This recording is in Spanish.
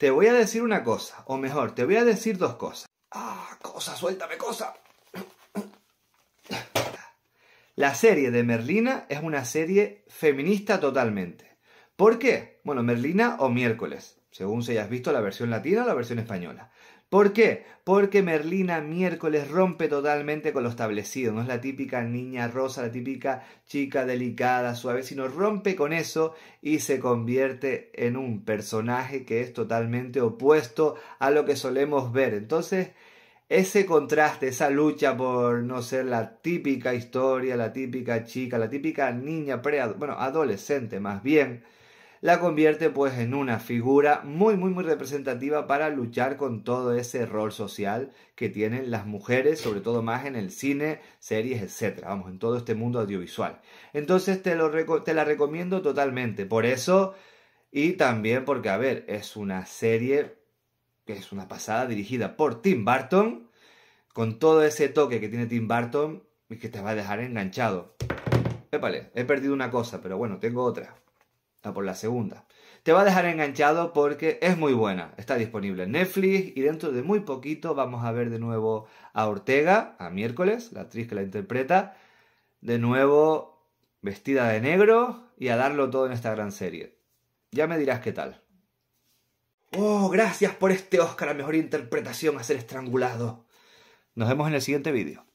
Te voy a decir una cosa, o mejor, te voy a decir dos cosas. Ah, cosa, suéltame cosa. La serie de Merlina es una serie feminista totalmente. ¿Por qué? Bueno, Merlina o miércoles, según si hayas visto la versión latina o la versión española. ¿Por qué? Porque Merlina miércoles rompe totalmente con lo establecido. No es la típica niña rosa, la típica chica delicada, suave, sino rompe con eso y se convierte en un personaje que es totalmente opuesto a lo que solemos ver. Entonces, ese contraste, esa lucha por no ser la típica historia, la típica chica, la típica niña, pre bueno, adolescente más bien, la convierte pues en una figura muy muy muy representativa para luchar con todo ese rol social que tienen las mujeres, sobre todo más en el cine, series, etcétera, vamos, en todo este mundo audiovisual. Entonces te, lo te la recomiendo totalmente, por eso y también porque, a ver, es una serie que es una pasada dirigida por Tim Burton, con todo ese toque que tiene Tim Burton y que te va a dejar enganchado. Épale, he perdido una cosa, pero bueno, tengo otra a por la segunda. Te va a dejar enganchado porque es muy buena. Está disponible en Netflix y dentro de muy poquito vamos a ver de nuevo a Ortega, a miércoles, la actriz que la interpreta, de nuevo vestida de negro y a darlo todo en esta gran serie. Ya me dirás qué tal. Oh, gracias por este Oscar a mejor interpretación a ser estrangulado. Nos vemos en el siguiente vídeo.